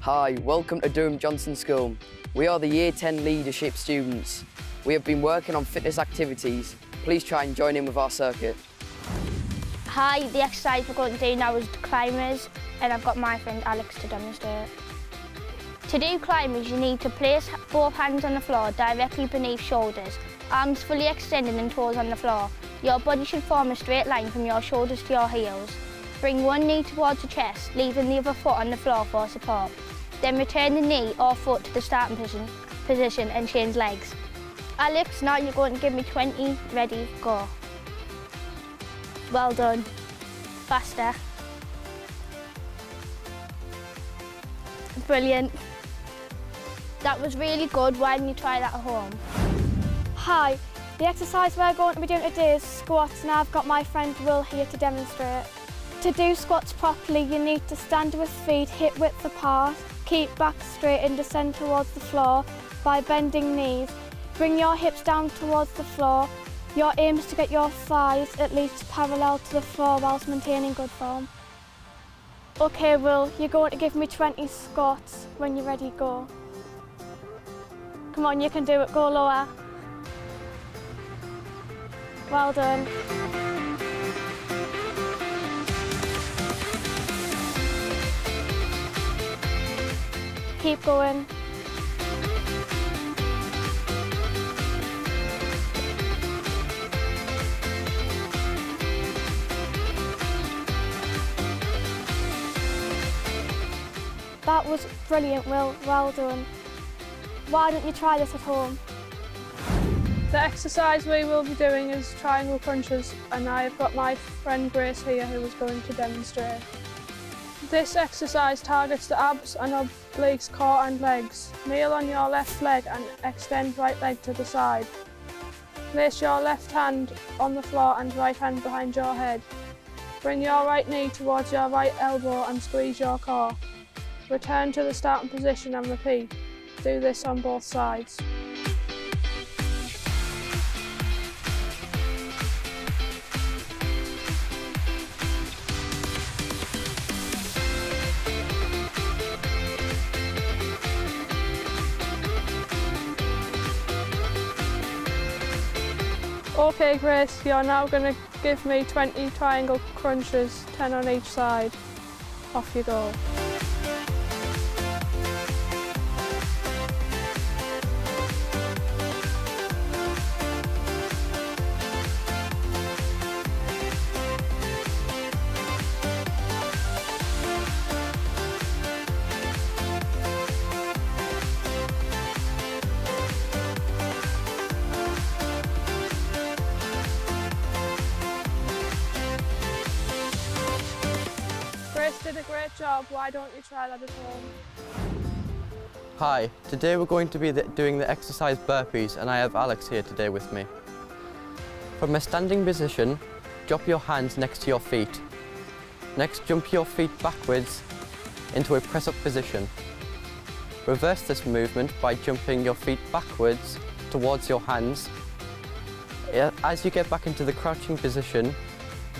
Hi, welcome to Durham Johnston School. We are the Year 10 leadership students. We have been working on fitness activities. Please try and join in with our circuit. Hi, the exercise we're going to do now is climbers and I've got my friend Alex to demonstrate. To do climbers you need to place both hands on the floor directly beneath shoulders, arms fully extended and toes on the floor. Your body should form a straight line from your shoulders to your heels. Bring one knee towards the chest, leaving the other foot on the floor for support. Then return the knee or foot to the starting position, position and change legs. Alex, now you're going to give me 20, ready, go. Well done. Faster. Brilliant. That was really good. Why don't you try that at home? Hi, the exercise we're going to be doing today is squats and I've got my friend Will here to demonstrate. To do squats properly you need to stand with feet hip width apart, keep back straight and descend towards the floor by bending knees. Bring your hips down towards the floor. Your aim is to get your thighs at least parallel to the floor whilst maintaining good form. Okay Will, you're going to give me 20 squats. When you're ready, go. Come on, you can do it, go lower. Well done. Keep going. That was brilliant, Will. Well done. Why don't you try this at home? The exercise we will be doing is triangle crunches and I have got my friend Grace here who is going to demonstrate. This exercise targets the abs and obliques, core and legs. Kneel on your left leg and extend right leg to the side. Place your left hand on the floor and right hand behind your head. Bring your right knee towards your right elbow and squeeze your core. Return to the starting position and repeat. Do this on both sides. Okay wrist, you're now going to give me 20 triangle crunches, 10 on each side. Off you go. Did a great job, why don't you try that at home? Hi, today we're going to be the, doing the exercise burpees and I have Alex here today with me. From a standing position, drop your hands next to your feet. Next, jump your feet backwards into a press-up position. Reverse this movement by jumping your feet backwards towards your hands. As you get back into the crouching position,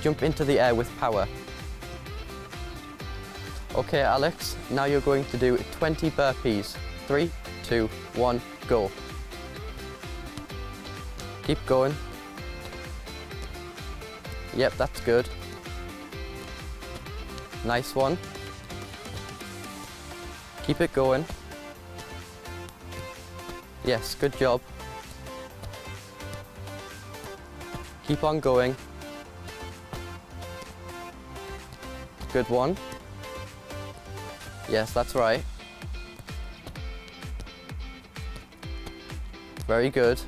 jump into the air with power. Okay, Alex, now you're going to do 20 burpees. Three, two, one, go. Keep going. Yep, that's good. Nice one. Keep it going. Yes, good job. Keep on going. Good one. Yes, that's right. Very good.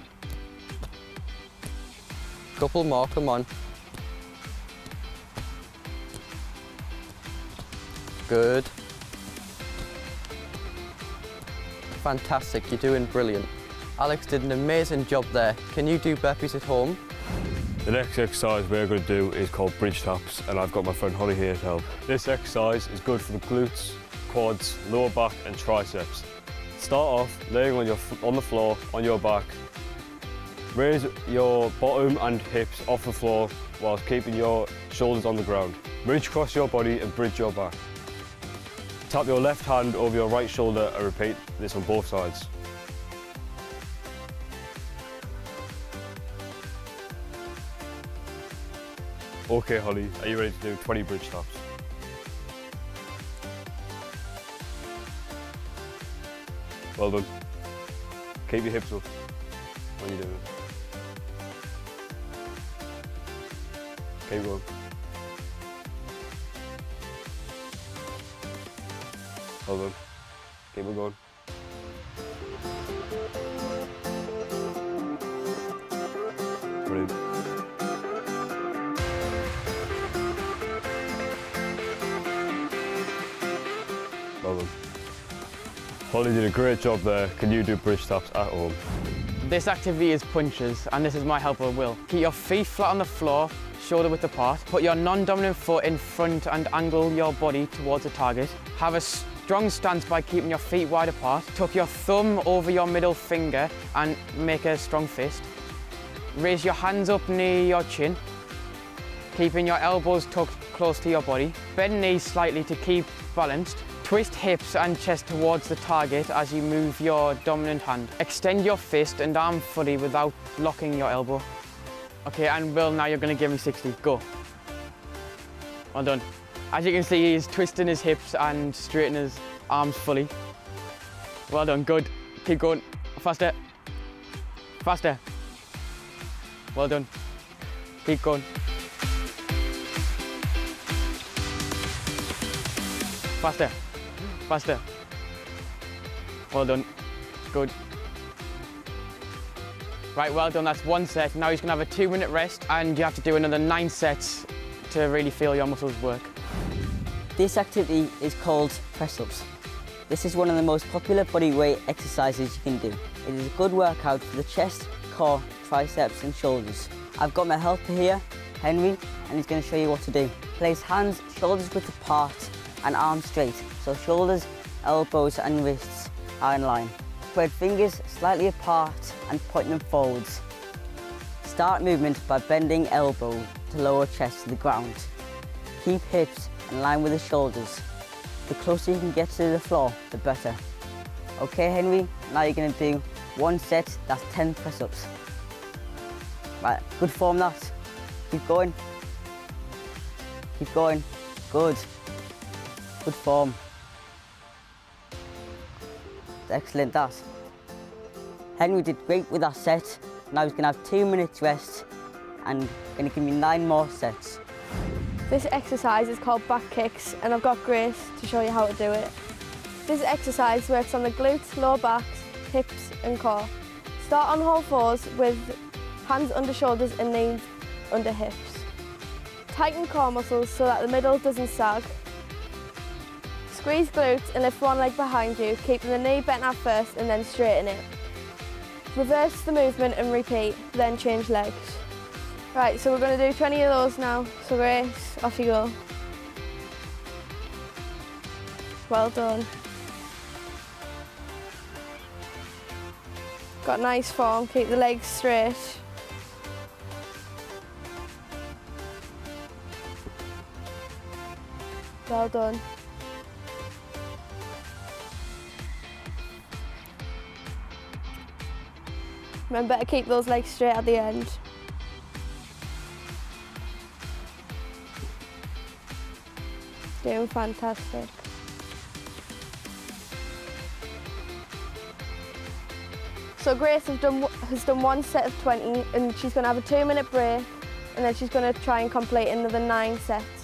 Couple more, come on. Good. Fantastic, you're doing brilliant. Alex did an amazing job there. Can you do burpees at home? The next exercise we're going to do is called bridge taps and I've got my friend Holly here to help. This exercise is good for the glutes, quads, lower back and triceps. Start off laying on, your, on the floor, on your back. Raise your bottom and hips off the floor whilst keeping your shoulders on the ground. Reach across your body and bridge your back. Tap your left hand over your right shoulder and repeat this on both sides. Okay, Holly, are you ready to do 20 bridge taps? Well done. Keep your hips up when you do it. Keep going. Well done. Keep it going. Brilliant. Holly did a great job there. Can you do bridge taps at home? This activity is punches, and this is my helper Will. Keep your feet flat on the floor, shoulder width apart. Put your non-dominant foot in front and angle your body towards the target. Have a strong stance by keeping your feet wide apart. Tuck your thumb over your middle finger and make a strong fist. Raise your hands up near your chin, keeping your elbows tucked close to your body. Bend knees slightly to keep balanced. Twist hips and chest towards the target as you move your dominant hand. Extend your fist and arm fully without locking your elbow. Okay, and Will, now you're gonna give me 60. Go. Well done. As you can see, he's twisting his hips and straightening his arms fully. Well done, good. Keep going. Faster. Faster. Well done. Keep going. Faster. Faster. Well done. Good. Right, well done. That's one set. Now he's going to have a two minute rest and you have to do another nine sets to really feel your muscles work. This activity is called press-ups. This is one of the most popular bodyweight exercises you can do. It is a good workout for the chest, core, triceps and shoulders. I've got my helper here, Henry, and he's going to show you what to do. Place hands shoulders width apart and arms straight, so shoulders, elbows and wrists are in line. Spread fingers slightly apart and point them forwards. Start movement by bending elbow to lower chest to the ground. Keep hips in line with the shoulders. The closer you can get to the floor, the better. Okay, Henry, now you're gonna do one set, that's 10 press-ups. Right, good form that. Keep going. Keep going. Good. Good form. Excellent that. Henry did great with that set. Now he's gonna have two minutes rest and gonna give me nine more sets. This exercise is called back kicks and I've got Grace to show you how to do it. This exercise works on the glutes, lower backs, hips and core. Start on all fours with hands under shoulders and knees under hips. Tighten core muscles so that the middle doesn't sag. Squeeze glutes and lift one leg behind you, keeping the knee bent at first and then straighten it. Reverse the movement and repeat, then change legs. Right, so we're going to do 20 of those now. So Grace, off you go. Well done. Got nice form, keep the legs straight. Well done. Remember to keep those legs straight at the end. Doing fantastic. So Grace has done, has done one set of 20 and she's going to have a two minute break and then she's going to try and complete another nine sets.